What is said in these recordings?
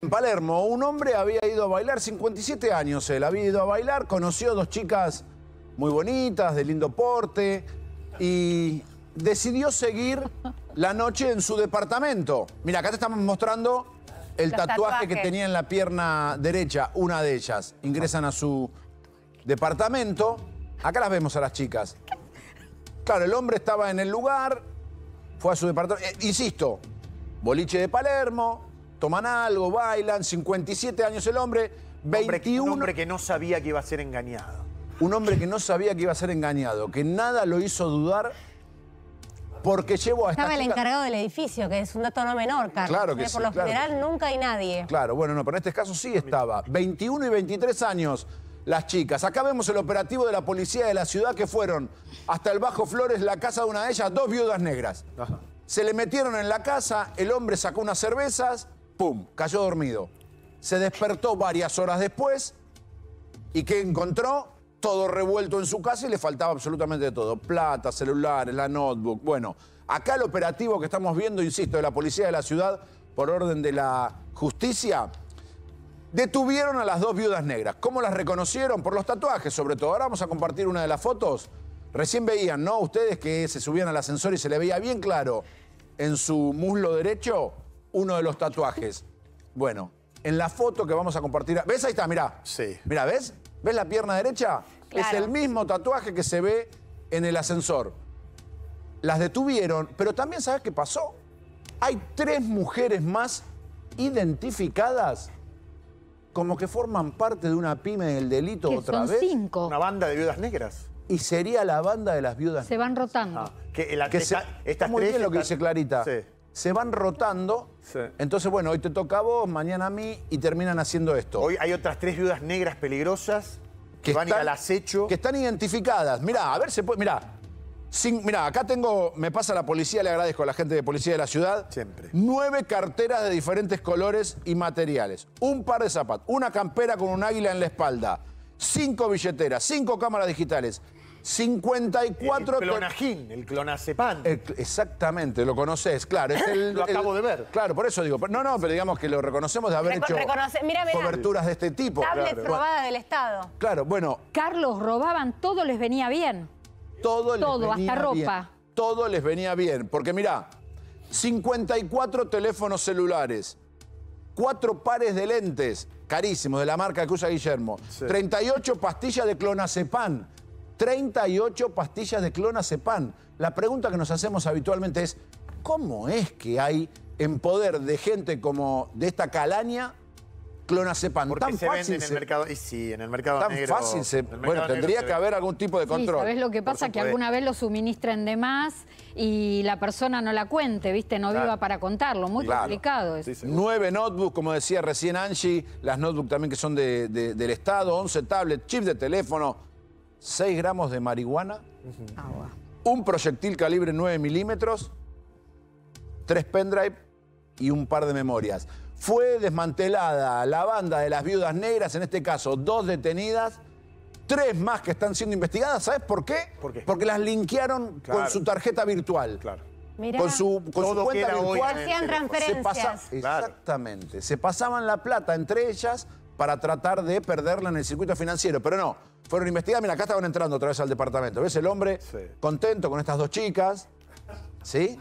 En Palermo, un hombre había ido a bailar, 57 años él, había ido a bailar, conoció dos chicas muy bonitas, de lindo porte, y decidió seguir la noche en su departamento. Mira, acá te estamos mostrando el tatuaje que tenía en la pierna derecha, una de ellas. Ingresan a su departamento. Acá las vemos a las chicas. Claro, el hombre estaba en el lugar, fue a su departamento. Eh, insisto, boliche de Palermo, toman algo, bailan, 57 años el hombre, Hombre- 21. Un hombre que no sabía que iba a ser engañado. Un hombre que no sabía que iba a ser engañado, que nada lo hizo dudar porque llevó a esta Estaba el chica- encargado del edificio, que es un dato no menor, Carlos. Claro que. Por sí, lo claro. general nunca hay nadie. Claro, bueno, no, pero en este caso sí estaba. 21 y 23 años las chicas. Acá vemos el operativo de la policía de la ciudad que fueron hasta el Bajo Flores, la casa de una de ellas, dos viudas negras. Ajá. Se le metieron en la casa, el hombre sacó unas cervezas, ¡pum! Cayó dormido. Se despertó varias horas después y ¿qué encontró? Todo revuelto en su casa y le faltaba absolutamente todo. Plata, celulares, la notebook. Bueno, acá el operativo que estamos viendo, insisto, de la policía de la ciudad, por orden de la justicia, detuvieron a las dos viudas negras. ¿Cómo las reconocieron? Por los tatuajes, sobre todo. Ahora vamos a compartir una de las fotos. Recién veían, ¿no? Ustedes que se subían al ascensor y se le veía bien claro en su muslo derecho uno de los tatuajes. Bueno, en la foto que vamos a compartir. ¿Ves? Ahí está, mirá. Sí. Mirá, ¿ves? ¿Ves la pierna derecha? Es Claro. el mismo tatuaje que se ve en el ascensor. Las detuvieron, pero también ¿sabes qué pasó? Hay tres mujeres más identificadas como que forman parte de una pyme del delito que otra son vez. cinco. Una banda de viudas negras. Y sería la banda de las viudas Se van rotando. Ah, que la- que se- esta- está estas muy tres bien lo que están- dice Clarita. Sí. Se van rotando. Sí. Entonces, bueno, hoy te toca a vos, mañana a mí y terminan haciendo esto. Hoy hay otras tres viudas negras peligrosas que, van ir al acecho. Que están identificadas. Mirá, a ver, se puede. Mirá. Sin, mirá, acá tengo, me pasa la policía, le agradezco a la gente de policía de la ciudad. Siempre. Nueve carteras de diferentes colores y materiales. Un par de zapatos, una campera con un águila en la espalda. Cinco billeteras, cinco cámaras digitales. 54 el clonajín, el clonazepam. exactamente, lo conoces, claro. es el- Lo el- acabo de ver. Claro, por eso digo. No, no, pero digamos que lo reconocemos de haber Reco- hecho reconoce- mira, mira. coberturas de este tipo. Tablets Claro. robadas del Estado. Claro, bueno, Carlos robaban, todo les venía bien. todo les Todo, venía hasta bien. ropa. Todo les venía bien. Porque mirá, 54 teléfonos celulares, cuatro pares de lentes, carísimos, de la marca que usa Guillermo, Sí. 38 pastillas de clonazepam, 38 pastillas de clonazepam. La pregunta que nos hacemos habitualmente es, ¿cómo es que hay en poder de gente como de esta calaña clonazepam? Porque tan se fácil vende en el se- mercado. Y sí, en el mercado Tan negro. fácil se... Bueno, tendría que haber algún tipo de Sí, control. ¿sabes lo que pasa? Que alguna vez lo suministren de más y la persona no la cuente, ¿viste? No Claro. viva para contarlo. Muy Claro. complicado eso. Sí. Nueve notebooks, como decía recién Angie, las notebooks también que son de- de- del Estado, 11 tablets, chips de teléfono, 6 gramos de marihuana, un proyectil calibre 9 milímetros, tres pendrive y un par de memorias. Fue desmantelada la banda de las viudas negras, en este caso dos detenidas, tres más que están siendo investigadas. ¿Sabes por qué? ¿Por qué? Porque las linkearon Claro. con su tarjeta virtual. Claro. Mirá. Con su, con su cuenta virtual. Hacían. Se transferencias. pasa- Claro. Exactamente. Se pasaban la plata entre ellas para tratar de perderla en el circuito financiero. Pero no, fueron investigadas. Mira, acá estaban entrando otra vez al departamento. ¿Ves el hombre Sí. contento con estas dos chicas? ¿Sí?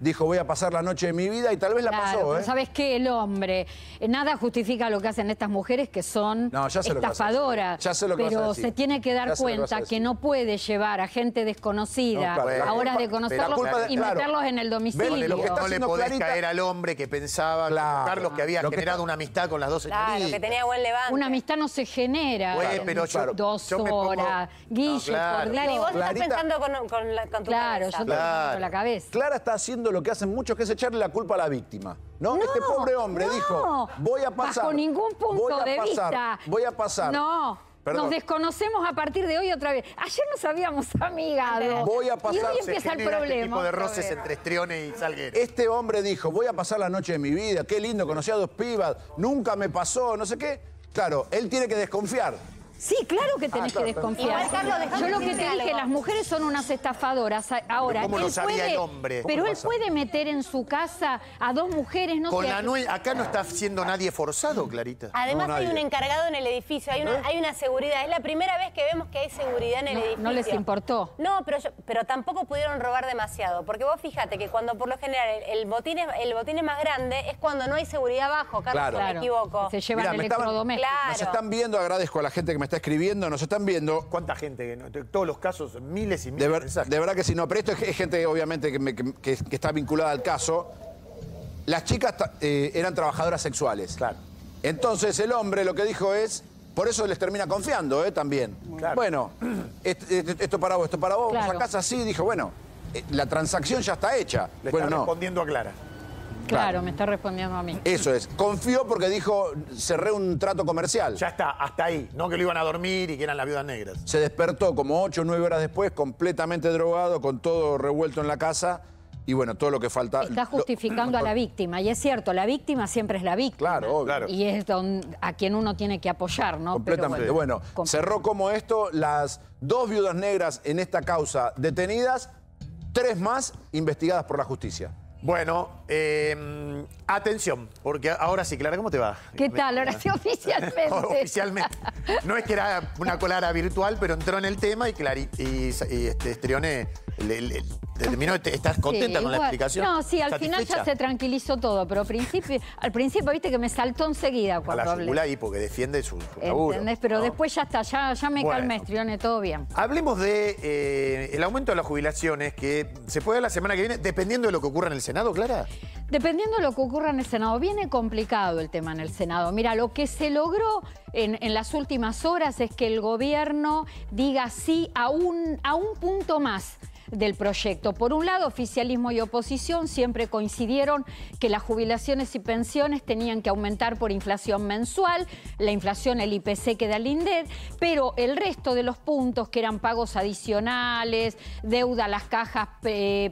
Dijo, voy a pasar la noche de mi vida y tal vez la Claro, pasó, pero ¿eh? ¿sabes qué? El hombre. eh, Nada justifica lo que hacen estas mujeres que son No, ya sé lo que estafadoras. Ya sé lo que pero se tiene que dar que cuenta decir. que no puede llevar a gente desconocida No, claro, la a horas culpa- de conocerlos de- y claro. meterlos en el domicilio. lo que está no le podés Clarita- caer al hombre que pensaba, Claro. Carlos, que había que generado está- una amistad con las dos Claro, señoritas. que tenía buen levante. Una amistad no se genera en pero yo- dos yo horas. Guille, No, claro. por Claro, y Dios. vos Clarita- estás pensando con, con, la- con tu Claro, yo cabeza. Claro. con la cabeza. Clara está haciendo lo que hacen muchos, que es echarle la culpa a la víctima. ¿No? No, este pobre hombre no. dijo, voy a pasar. Bajo ningún punto voy a de pasar, vista. Voy a pasar. No. Perdón. Nos desconocemos a partir de hoy otra vez. Ayer nos habíamos amigado. Voy a Y pasar- hoy se empieza el genera problema. Este tipo de roces entre Estrione y Salguero. Este hombre dijo, voy a pasar la noche de mi vida, qué lindo, conocí a dos pibas, nunca me pasó, no sé qué. Claro, él tiene que desconfiar. Sí, claro que tenés Ah, claro, que desconfiar. Igual, Carlos, dejame Yo lo que te dije, algo. las mujeres son unas estafadoras. Ahora, ¿Cómo lo él sabía puede, el hombre? ¿Cómo Pero lo él puede meter en su casa a dos mujeres, no Con sé. la nue- Acá no está siendo nadie forzado, Clarita. Además No, hay un encargado en el edificio, hay una, hay una seguridad. Es la primera vez que vemos que hay seguridad en el No, edificio. no les importó. No, pero, yo- pero tampoco pudieron robar demasiado. Porque vos fíjate que cuando por lo general el, el botín, es, el botín es más grande es cuando no hay seguridad abajo, Carlos, Claro. si no me equivoco. Se llevan Mirá, me estaban- electrodomésticos. Claro. Nos están viendo, agradezco a la gente que me está escribiendo, nos están viendo. ¿Cuánta gente? que no- de Todos los casos, miles y miles De, ver- de verdad que sí, no, pero esto es, es gente obviamente que, me- que- que- que está vinculada al caso. Las chicas eh, eran trabajadoras sexuales. Claro. Entonces el hombre lo que dijo es, por eso les termina confiando, ¿eh? También. Claro. Bueno, est- est- esto para vos, esto para vos, Claro. vamos a casa así, dijo, bueno, eh, la transacción ya está hecha. Le bueno, está no. respondiendo a Clara. Claro, me está respondiendo a mí. Eso es. Confió porque dijo, cerré un trato comercial. Ya está, hasta ahí. No que lo iban a dormir y que eran las viudas negras. Se despertó como 8 o 9 horas después, completamente drogado, con todo revuelto en la casa. Y bueno, todo lo que falta. Está lo- justificando a la víctima. Y es cierto, la víctima siempre es la víctima. Claro, obvio. Claro. Y es don- a quien uno tiene que apoyar, ¿no? Pero Completamente. Bueno, cerró como esto las dos viudas negras en esta causa detenidas, tres más investigadas por la justicia. Bueno, eh, atención, porque ahora sí, Clara, ¿cómo te va? ¿Qué tal? Ahora sí, oficialmente. Oficialmente. No es que era una colara virtual, pero entró en el tema y, Clari, y, y, este, Estrione le- le- terminó. ¿Estás contenta Sí, con la explicación? No, sí, al final ya se tranquilizó todo, pero al principio, al principio viste que me saltó enseguida A cuando la hablé. ahí porque defiende su, su laburo. ¿Entendés? Pero ¿no? después ya está, ya, ya me Bueno. calmé, todo bien. Hablemos de eh, el aumento de las jubilaciones que se puede dar la semana que viene, dependiendo de lo que ocurra en el Senado, Clara. Dependiendo de lo que ocurra en el Senado, viene complicado el tema en el Senado. Mira, lo que se logró en, en las últimas horas es que el gobierno diga sí a un, a un punto más del proyecto. Por un lado, oficialismo y oposición siempre coincidieron que las jubilaciones y pensiones tenían que aumentar por inflación mensual, la inflación, el IPC que da el INDED, pero el resto de los puntos que eran pagos adicionales, deuda a las cajas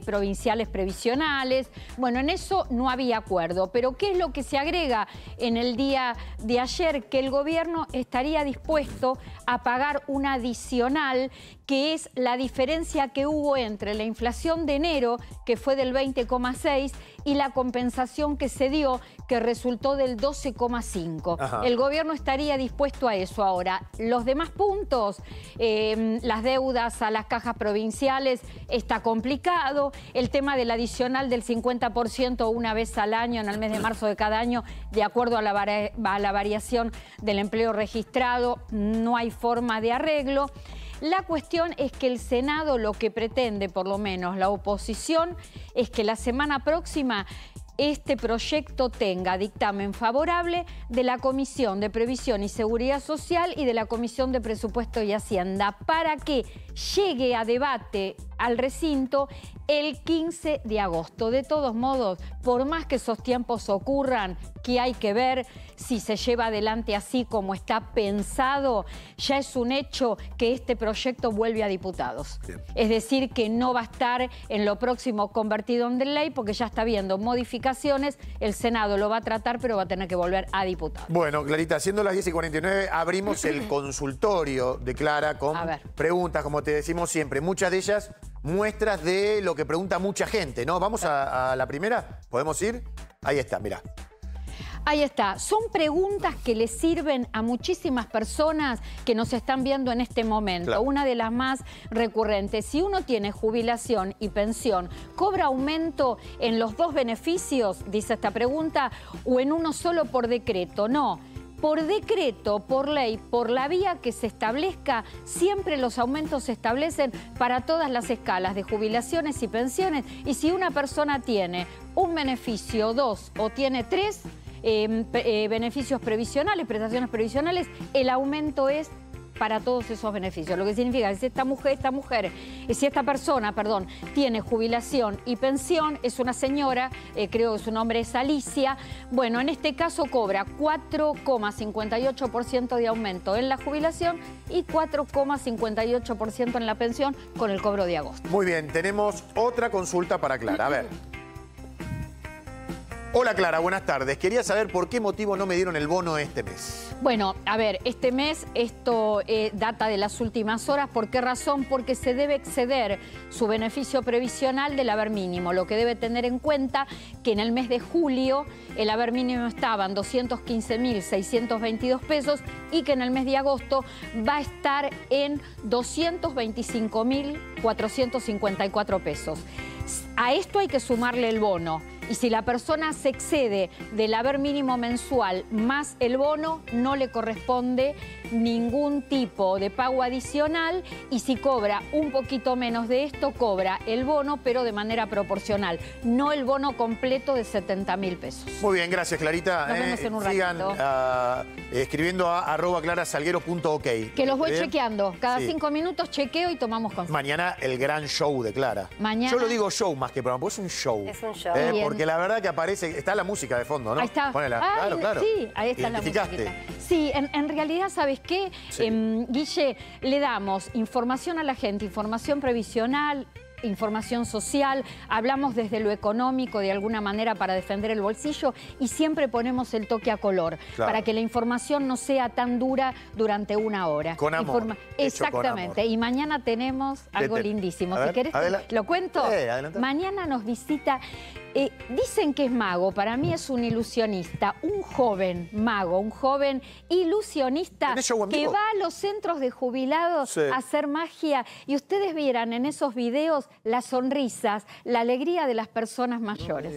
provinciales previsionales, bueno, en eso no había acuerdo. Pero ¿qué es lo que se agrega en el día de ayer? Que el gobierno estaría dispuesto a pagar un adicional que es la diferencia que hubo entre la inflación de enero, que fue del 20,6, y la compensación que se dio, que resultó del 12,5. Ajá. El gobierno estaría dispuesto a eso ahora. Los demás puntos, eh, las deudas a las cajas provinciales, está complicado. El tema del adicional del 50% una vez al año, en el mes de marzo de cada año, de acuerdo a la, vari- a la variación del empleo registrado, no hay forma de arreglo. La cuestión es que el Senado lo que pretende, por lo menos la oposición, es que la semana próxima este proyecto tenga dictamen favorable de la Comisión de Previsión y Seguridad Social y de la Comisión de Presupuesto y Hacienda para que llegue a debate al recinto el 15 de agosto. De todos modos, por más que esos tiempos ocurran, que hay que ver si se lleva adelante así como está pensado, ya es un hecho que este proyecto vuelve a diputados. Es decir, que no va a estar en lo próximo convertido en ley porque ya está habiendo modificaciones, el Senado lo va a tratar, pero va a tener que volver a diputados. Bueno, Clarita, siendo las 10 y 49, abrimos el consultorio de Clara con preguntas, como te decimos siempre. Muchas de ellas muestras de lo que pregunta mucha gente, ¿no? Vamos a, a la primera. ¿Podemos ir? Ahí está, mira. Ahí está. Son preguntas que le sirven a muchísimas personas que nos están viendo en este momento. Claro. Una de las más recurrentes. Si uno tiene jubilación y pensión, ¿cobra aumento en los dos beneficios? Dice esta pregunta. ¿O en uno solo por decreto? No. Por decreto, por ley, por la vía que se establezca, siempre los aumentos se establecen para todas las escalas de jubilaciones y pensiones. Y si una persona tiene un beneficio, dos o tiene tres, pe- eh, beneficios previsionales, prestaciones previsionales, el aumento es para todos esos beneficios. Lo que significa que si esta mujer, esta mujer, eh, si esta persona, perdón, tiene jubilación y pensión, es una señora, eh, creo que su nombre es Alicia, bueno, en este caso cobra 4,58% de aumento en la jubilación y 4,58% en la pensión con el cobro de agosto. Muy bien, tenemos otra consulta para Clara. A ver. Hola Clara, buenas tardes. Quería saber por qué motivo no me dieron el bono este mes. Bueno, a ver, este mes esto eh, data de las últimas horas. ¿Por qué razón? Porque se debe exceder su beneficio previsional del haber mínimo. Lo que debe tener en cuenta que en el mes de julio el haber mínimo estaba en 215.622 pesos y que en el mes de agosto va a estar en 225.454 pesos. A esto hay que sumarle el bono. Y si la persona se excede del haber mínimo mensual más el bono, no le corresponde ningún tipo de pago adicional y si cobra un poquito menos de esto, cobra el bono, pero de manera proporcional, no el bono completo de 70 mil pesos. Muy bien, gracias Clarita. Nos vemos en un Sigan ah, escribiendo a arroba clarasalguero.ok. Que los voy ¿Bien? chequeando. Cada Sí. cinco minutos chequeo y tomamos confianza. Mañana el gran show de Clara. Mañana- Yo lo digo show más que programa, porque es un show. Es un show. Eh, porque la verdad que aparece, está la música de fondo, ¿no? Ahí está. Ponela. Ay, claro, claro. Sí, ahí está la ¿Identificaste? Sí, en, en realidad, ¿sabes qué? Sí. Em, Guille, le damos información a la gente, información previsional, información social, hablamos desde lo económico de alguna manera para defender el bolsillo y siempre ponemos el toque a color Claro. para que la información no sea tan dura durante una hora. Con amor, con Exactamente. amor. Y mañana tenemos algo te- lindísimo. a Si ver, querés, te- lo cuento. Eh. Mañana nos visita, eh, dicen que es mago, para mí es un ilusionista, un joven mago, un joven ilusionista ¿Tenés show en que va a los centros de jubilados Sí. a hacer magia y ustedes vieran en esos videos las sonrisas, la alegría de las personas mayores.